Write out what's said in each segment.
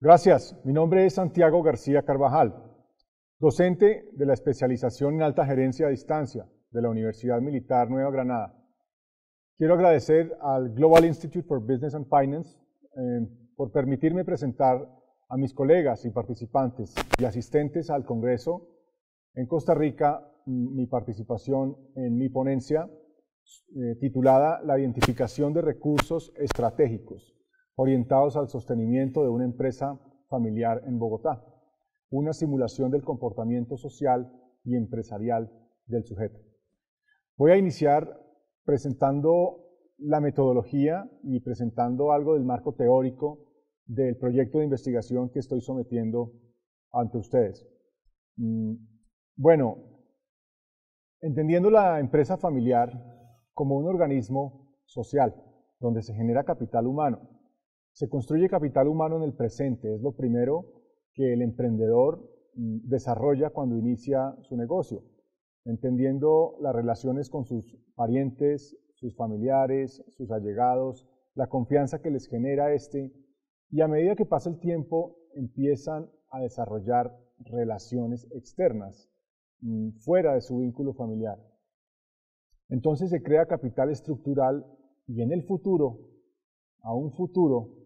Gracias. Mi nombre es Santiago García Carvajal, docente de la especialización en alta gerencia a distancia de la Universidad Militar Nueva Granada. Quiero agradecer al Global Institute for Business and Finance eh, por permitirme presentar a mis colegas y participantes y asistentes al Congreso en Costa Rica mm, mi participación en mi ponencia eh, titulada La identificación de recursos estratégicos orientados al sostenimiento de una empresa familiar en Bogotá, una simulación del comportamiento social y empresarial del sujeto. Voy a iniciar presentando la metodología y presentando algo del marco teórico del proyecto de investigación que estoy sometiendo ante ustedes. Mm, bueno, entendiendo la empresa familiar como un organismo social donde se genera capital humano, se construye capital humano en el presente, es lo primero que el emprendedor mm, desarrolla cuando inicia su negocio, entendiendo las relaciones con sus parientes, sus familiares, sus allegados, la confianza que les genera este, y a medida que pasa el tiempo empiezan a desarrollar relaciones externas, mm, fuera de su vínculo familiar. Entonces se crea capital estructural y en el futuro, a un futuro,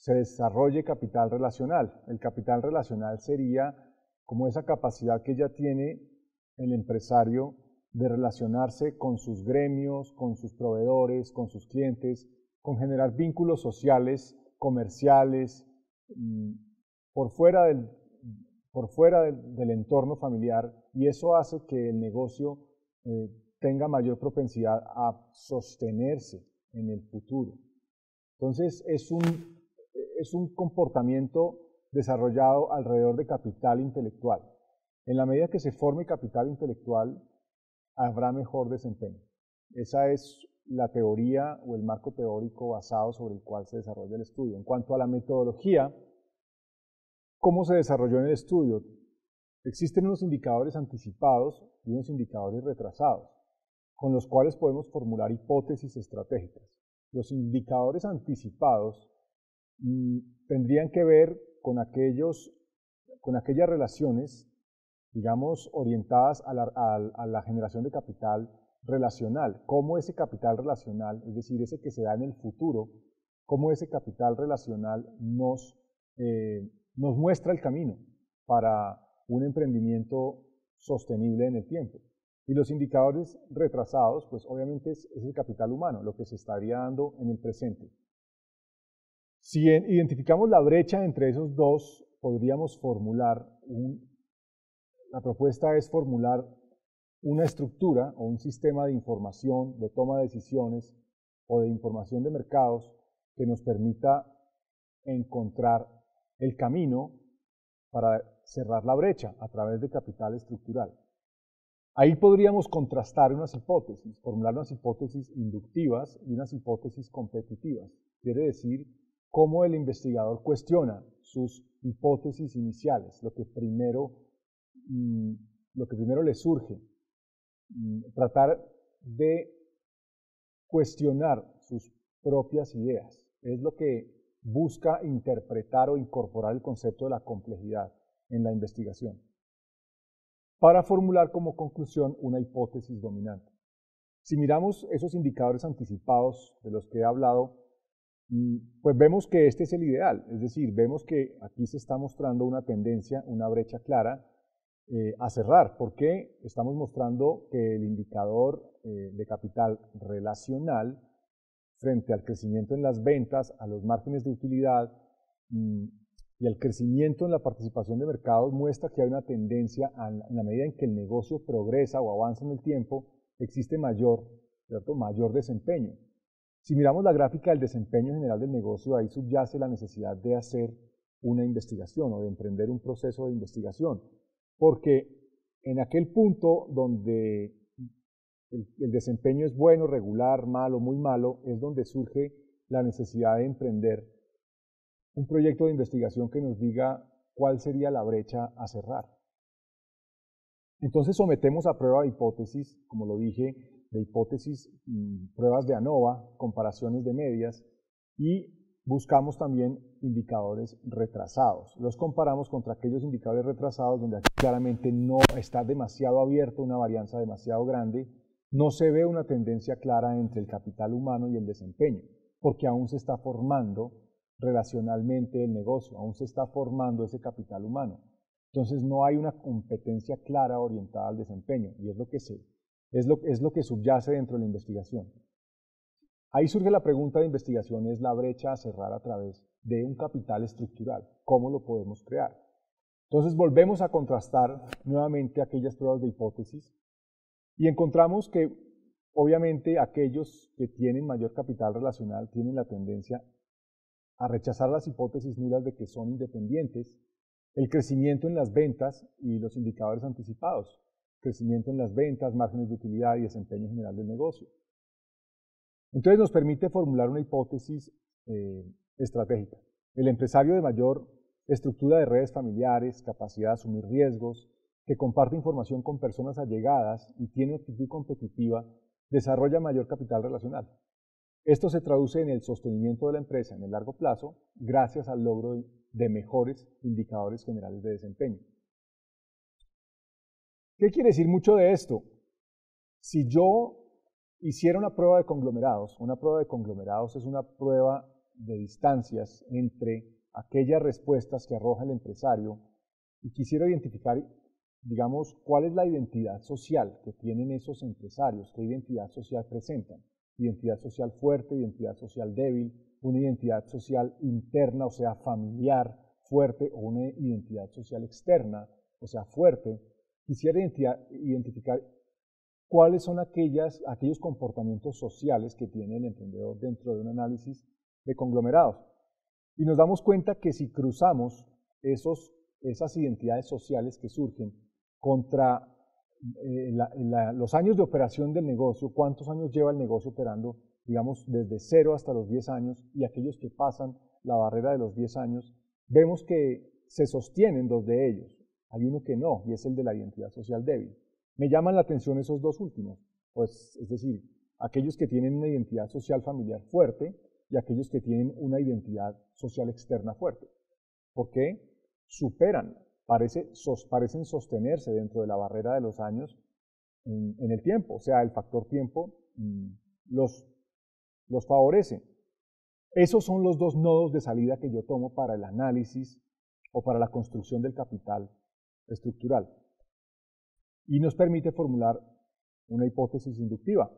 se desarrolle capital relacional. El capital relacional sería como esa capacidad que ya tiene el empresario de relacionarse con sus gremios, con sus proveedores, con sus clientes, con generar vínculos sociales, comerciales, mm, por fuera del, por fuera del, entorno familiar y eso hace que el negocio eh, tenga mayor propensidad a sostenerse en el futuro. Entonces es un es un comportamiento desarrollado alrededor de capital intelectual. En la medida que se forme capital intelectual, habrá mejor desempeño. Esa es la teoría o el marco teórico basado sobre el cual se desarrolla el estudio. En cuanto a la metodología, ¿cómo se desarrolló en el estudio? Existen unos indicadores anticipados y unos indicadores retrasados, con los cuales podemos formular hipótesis estratégicas. Los indicadores anticipados tendrían que ver con, aquellos, con aquellas relaciones, digamos, orientadas a la, generación de capital relacional, cómo ese capital relacional, es decir, ese que se da en el futuro, cómo ese capital relacional nos, eh, muestra el camino para un emprendimiento sostenible en el tiempo. Y los indicadores retrasados, pues obviamente es el capital humano, lo que se estaría dando en el presente. Si identificamos la brecha entre esos dos, podríamos formular, un, la propuesta es formular una estructura o un sistema de información, de toma de decisiones o de información de mercados que nos permita encontrar el camino para cerrar la brecha a través de capital estructural. Ahí podríamos contrastar unas hipótesis, formular unas hipótesis inductivas y unas hipótesis competitivas. Quiere decir cómo el investigador cuestiona sus hipótesis iniciales, lo que primero, mm, lo que primero le surge, mm, tratar de cuestionar sus propias ideas, es lo que busca interpretar o incorporar el concepto de la complejidad en la investigación, para formular como conclusión una hipótesis dominante. Si miramos esos indicadores anticipados de los que he hablado, pues vemos que este es el ideal, es decir, vemos que aquí se está mostrando una tendencia, una brecha clara eh, a cerrar, porque estamos mostrando que el indicador eh, de capital relacional frente al crecimiento en las ventas, a los márgenes de utilidad mm, y al crecimiento en la participación de mercados muestra que hay una tendencia, en la medida en que el negocio progresa o avanza en el tiempo, existe mayor, ¿cierto? mayor desempeño. Si miramos la gráfica del desempeño general del negocio, ahí subyace la necesidad de hacer una investigación o de emprender un proceso de investigación, porque en aquel punto donde el, desempeño es bueno, regular, malo, muy malo, es donde surge la necesidad de emprender un proyecto de investigación que nos diga cuál sería la brecha a cerrar. Entonces sometemos a prueba de hipótesis, como lo dije, de hipótesis, mm, pruebas de ANOVA, comparaciones de medias, y buscamos también indicadores retrasados. Los comparamos contra aquellos indicadores retrasados donde claramente no está demasiado abierto, una varianza demasiado grande, no se ve una tendencia clara entre el capital humano y el desempeño, porque aún se está formando relacionalmente el negocio, aún se está formando ese capital humano. Entonces no hay una competencia clara orientada al desempeño y es lo que se, es lo, es lo que subyace dentro de la investigación. Ahí surge la pregunta de investigación, es la brecha a cerrar a través de un capital estructural. ¿Cómo lo podemos crear? Entonces volvemos a contrastar nuevamente aquellas pruebas de hipótesis y encontramos que obviamente aquellos que tienen mayor capital relacional tienen la tendencia a rechazar las hipótesis nulas de que son independientes, el crecimiento en las ventas y los indicadores anticipados, crecimiento en las ventas, márgenes de utilidad y desempeño general del negocio. Entonces nos permite formular una hipótesis eh, estratégica. El empresario de mayor estructura de redes familiares, capacidad de asumir riesgos, que comparte información con personas allegadas y tiene actitud competitiva, desarrolla mayor capital relacional. Esto se traduce en el sostenimiento de la empresa en el largo plazo gracias al logro de mejores indicadores generales de desempeño. ¿Qué quiere decir mucho de esto? Si yo hiciera una prueba de conglomerados. Una prueba de conglomerados es una prueba de distancias entre aquellas respuestas que arroja el empresario y quisiera identificar, digamos, cuál es la identidad social que tienen esos empresarios, qué identidad social presentan. Identidad social fuerte, identidad social débil, una identidad social interna, o sea, familiar, fuerte, o una identidad social externa, o sea, fuerte. Quisiera identificar cuáles son aquellos comportamientos sociales que tiene el emprendedor dentro de un análisis de conglomerados. Y nos damos cuenta que si cruzamos esos, esas identidades sociales que surgen contra eh, los años de operación del negocio, cuántos años lleva el negocio operando, digamos, desde cero hasta los 10 años, y aquellos que pasan la barrera de los 10 años, vemos que se sostienen dos de ellos. Hay uno que no, y es el de la identidad social débil. Me llaman la atención esos dos últimos, pues, es decir, aquellos que tienen una identidad social familiar fuerte y aquellos que tienen una identidad social externa fuerte. ¿Por qué? Superan, parece, parecen sostenerse dentro de la barrera de los años en, el tiempo, o sea, el factor tiempo mm, los, los favorece. Esos son los dos nodos de salida que yo tomo para el análisis o para la construcción del capital estructural y nos permite formular una hipótesis inductiva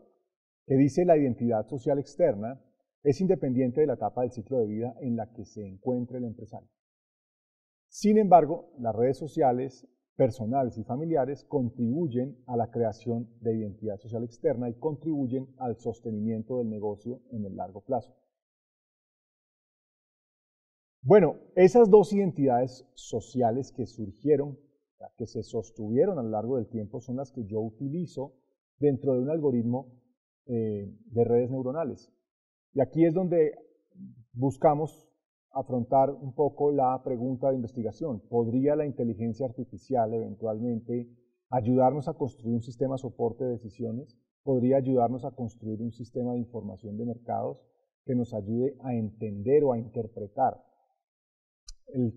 que dice la identidad social externa es independiente de la etapa del ciclo de vida en la que se encuentre el empresario. Sin embargo, las redes sociales personales y familiares contribuyen a la creación de identidad social externa y contribuyen al sostenimiento del negocio en el largo plazo. Bueno, esas dos identidades sociales que surgieron que se sostuvieron a lo largo del tiempo son las que yo utilizo dentro de un algoritmo eh, de redes neuronales. Y aquí es donde buscamos afrontar un poco la pregunta de investigación. ¿Podría la inteligencia artificial eventualmente ayudarnos a construir un sistema soporte de decisiones? ¿Podría ayudarnos a construir un sistema de información de mercados que nos ayude a entender o a interpretar,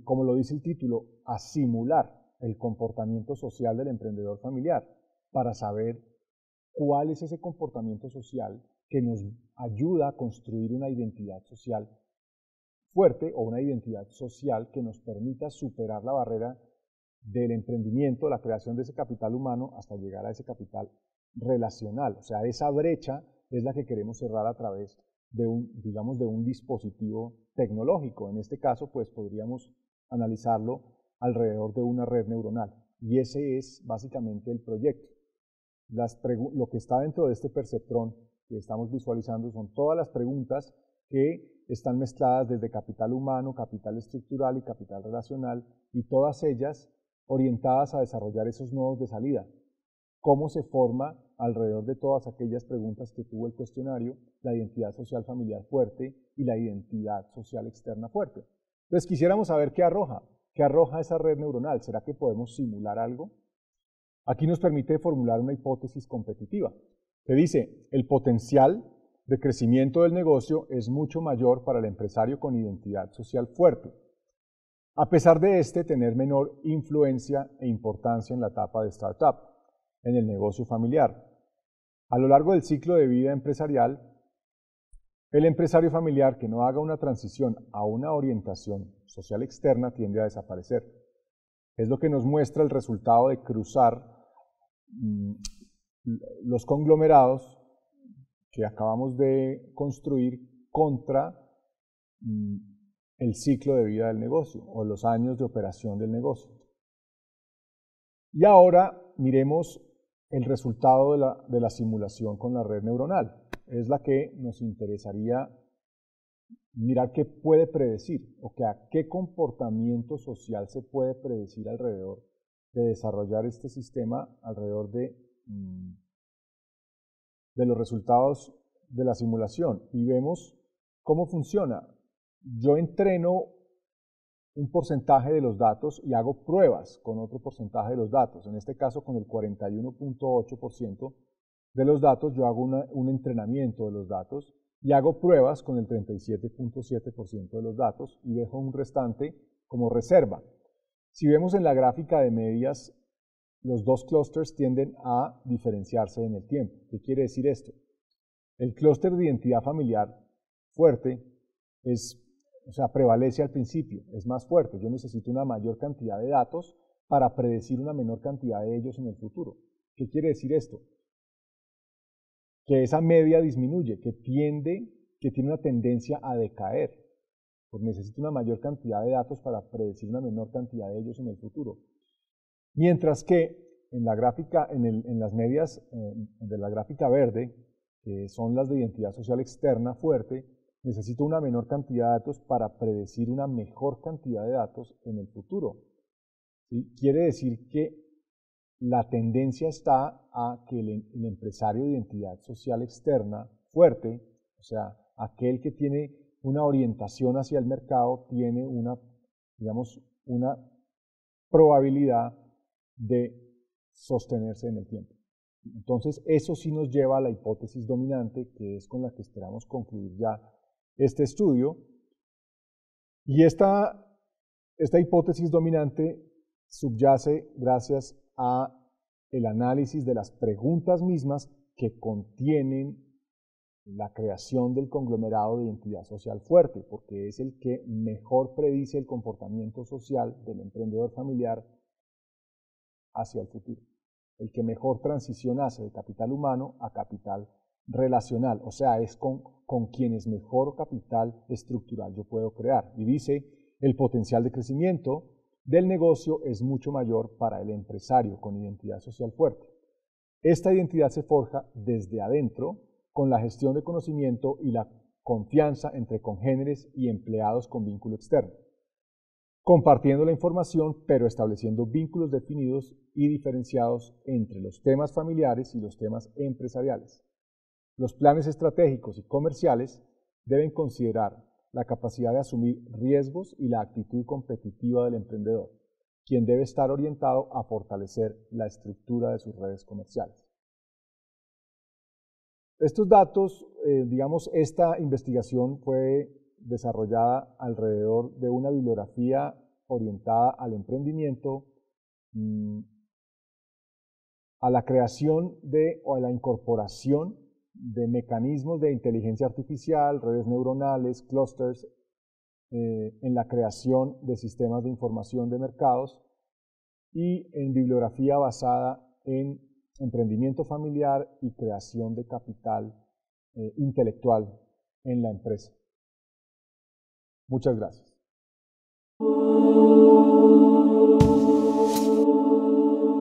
como lo dice el título, a simular el comportamiento social del emprendedor familiar para saber cuál es ese comportamiento social que nos ayuda a construir una identidad social fuerte o una identidad social que nos permita superar la barrera del emprendimiento, la creación de ese capital humano hasta llegar a ese capital relacional. O sea, esa brecha es la que queremos cerrar a través de un, digamos, de un dispositivo tecnológico. En este caso, pues podríamos analizarlo alrededor de una red neuronal. Y ese es básicamente el proyecto. lo que está dentro de este perceptrón que estamos visualizando son todas las preguntas que están mezcladas desde capital humano, capital estructural y capital relacional, y todas ellas orientadas a desarrollar esos nodos de salida. ¿Cómo se forma alrededor de todas aquellas preguntas que tuvo el cuestionario la identidad social familiar fuerte y la identidad social externa fuerte? Entonces quisiéramos saber qué arroja. ¿Qué arroja esa red neuronal? ¿Será que podemos simular algo? Aquí nos permite formular una hipótesis competitiva que dice, el potencial de crecimiento del negocio es mucho mayor para el empresario con identidad social fuerte, a pesar de este tener menor influencia e importancia en la etapa de startup, en el negocio familiar. A lo largo del ciclo de vida empresarial, el empresario familiar que no haga una transición a una orientación social externa tiende a desaparecer. Es lo que nos muestra el resultado de cruzar mm, los conglomerados que acabamos de construir contra mm, el ciclo de vida del negocio o los años de operación del negocio. Y ahora miremos el resultado de la, de la simulación con la red neuronal. Es la que nos interesaría mirar qué puede predecir o que a qué comportamiento social se puede predecir alrededor de desarrollar este sistema alrededor de mm, de los resultados de la simulación y vemos cómo funciona. Yo entreno un porcentaje de los datos y hago pruebas con otro porcentaje de los datos. En este caso, con el 41.8% de los datos, yo hago un entrenamiento de los datos y hago pruebas con el 37.7% de los datos y dejo un restante como reserva. Si vemos en la gráfica de medias, los dos clústeres tienden a diferenciarse en el tiempo. ¿Qué quiere decir esto? El clúster de identidad familiar fuerte es, o sea, prevalece al principio, es más fuerte. Yo necesito una mayor cantidad de datos para predecir una menor cantidad de ellos en el futuro. ¿Qué quiere decir esto? Que esa media disminuye, que tiende, que tiene una tendencia a decaer, porque necesito una mayor cantidad de datos para predecir una menor cantidad de ellos en el futuro. Mientras que en, la gráfica, en, las medias eh, de la gráfica verde, que son las de identidad social externa fuerte, necesito una menor cantidad de datos para predecir una mejor cantidad de datos en el futuro. Quiere decir que la tendencia está a que el, empresario de identidad social externa fuerte, o sea, aquel que tiene una orientación hacia el mercado, tiene una, digamos, una probabilidad de sostenerse en el tiempo. Entonces, eso sí nos lleva a la hipótesis dominante, que es con la que esperamos concluir ya este estudio. Y esta, esta hipótesis dominante subyace gracias a el análisis de las preguntas mismas que contienen la creación del conglomerado de identidad social fuerte, porque es el que mejor predice el comportamiento social del emprendedor familiar hacia el futuro. El que mejor transición hace de capital humano a capital relacional, o sea, es con, con quienes mejor capital estructural yo puedo crear. Y dice, el potencial de crecimiento del negocio es mucho mayor para el empresario con identidad social fuerte. Esta identidad se forja desde adentro con la gestión de conocimiento y la confianza entre congéneres y empleados con vínculo externo compartiendo la información, pero estableciendo vínculos definidos y diferenciados entre los temas familiares y los temas empresariales. Los planes estratégicos y comerciales deben considerar la capacidad de asumir riesgos y la actitud competitiva del emprendedor, quien debe estar orientado a fortalecer la estructura de sus redes comerciales. Estos datos, eh, digamos, esta investigación fue desarrollada alrededor de una bibliografía orientada al emprendimiento, mm, a la creación de o a la incorporación de mecanismos de inteligencia artificial, redes neuronales, clusters, eh, en la creación de sistemas de información de mercados y en bibliografía basada en emprendimiento familiar y creación de capital eh, intelectual en la empresa. Muchas gracias.